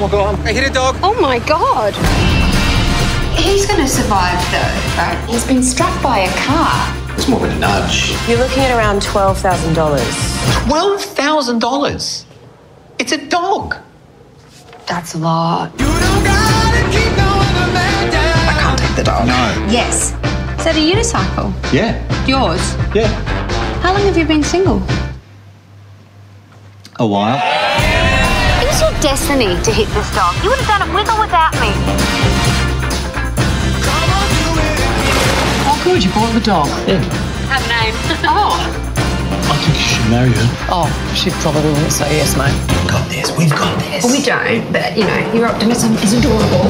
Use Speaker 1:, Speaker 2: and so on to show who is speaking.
Speaker 1: dog on. I hit a dog.
Speaker 2: Oh my god.
Speaker 3: He's going to survive, though, right?
Speaker 2: He's been struck by a car.
Speaker 1: It's more of a nudge.
Speaker 4: You're looking at around $12,000.
Speaker 1: $12,000? It's a dog.
Speaker 3: That's a lot.
Speaker 5: I can't take the dog.
Speaker 1: No.
Speaker 3: Yes. Is that a unicycle?
Speaker 1: Yeah.
Speaker 3: Yours?
Speaker 1: Yeah.
Speaker 3: How long have you been single?
Speaker 1: A while.
Speaker 2: It was your destiny to hit this dog. You would have done it with or without me.
Speaker 4: How good you bought the dog?
Speaker 2: Have a name.
Speaker 3: Oh.
Speaker 1: I think you should marry her.
Speaker 4: Oh, she probably wouldn't say yes, mate.
Speaker 1: We've got this. We've got this.
Speaker 3: We don't, but you know, your optimism is adorable.